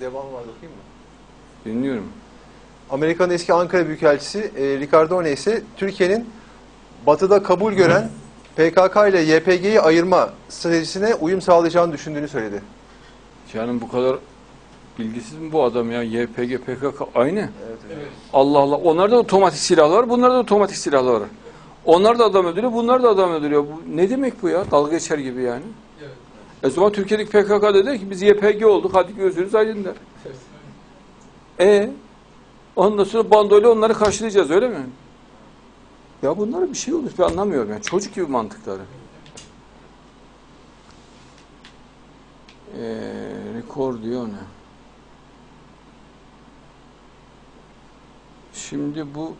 devam var okuyayım mı? Dinliyorum. Amerika'nın eski Ankara Büyükelçisi e, Ricardone ise Türkiye'nin batıda kabul gören PKK ile YPG'yi ayırma stratejisine uyum sağlayacağını düşündüğünü söyledi. Canım bu kadar bilgisiz mi bu adam ya? YPG, PKK aynı. Evet, Evet. Allah Allah. Onlarda da otomatik silahlar var, bunlarda da otomatik silahlar var. Onlar da adam öldürüyor, bunlar da adam öldürüyor. Bu, ne demek bu ya? Dalga geçer gibi yani. Evet. E zaman Türkiye'deki PKK da der ki biz YPG olduk, hadi gözünüz aydın der. E ondan sonra bandoyla onları karşılayacağız öyle mi? Ya bunlara bir şey olur, ben anlamıyorum yani. Çocuk gibi mantıkları. Eee rekor diyor ne? Şimdi bu